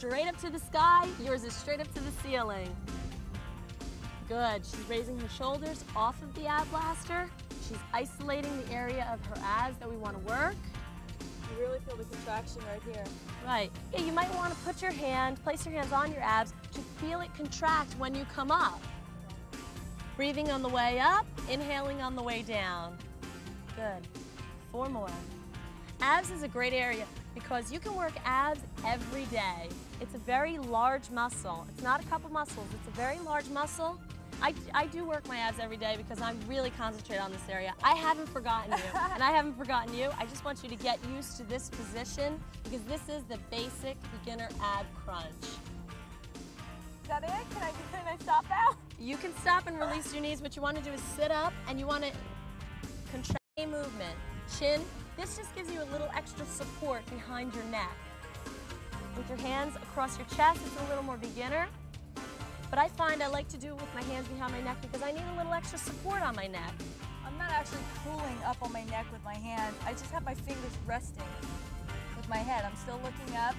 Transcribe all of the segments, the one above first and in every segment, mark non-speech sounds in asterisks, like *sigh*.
straight up to the sky. Yours is straight up to the ceiling. Good. She's raising her shoulders off of the ab blaster. She's isolating the area of her abs that we want to work. You really feel the contraction right here. Right. Yeah, you might want to put your hand, place your hands on your abs to feel it contract when you come up. Breathing on the way up, inhaling on the way down. Good. Four more. Abs is a great area because you can work abs every day. It's a very large muscle. It's not a couple muscles, it's a very large muscle. I, I do work my abs every day because I'm really concentrated on this area. I haven't forgotten you, *laughs* and I haven't forgotten you. I just want you to get used to this position because this is the basic beginner ab crunch. Is that it? Can I, can I stop now? You can stop and release your knees. What you want to do is sit up and you want to contract movement. Chin. This just gives you a little extra support behind your neck. With your hands across your chest, it's a little more beginner. But I find I like to do it with my hands behind my neck because I need a little extra support on my neck. I'm not actually pulling up on my neck with my hand. I just have my fingers resting with my head. I'm still looking up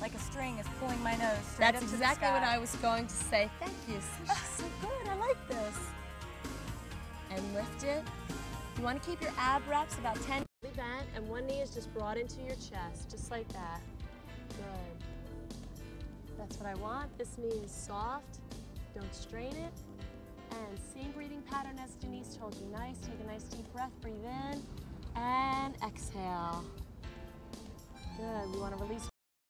like a string is pulling my nose straight That's up to the exactly what. I was going to say. Thank you. *laughs* She's so good. I like this. And lift it. You want to keep your ab reps about 10 bent, and one knee is just brought into your chest, just like that. Good. That's what I want. This knee is soft. Don't strain it. And same breathing pattern as Denise told you. Nice. Take a nice deep breath. Breathe in and exhale. Good. We want to release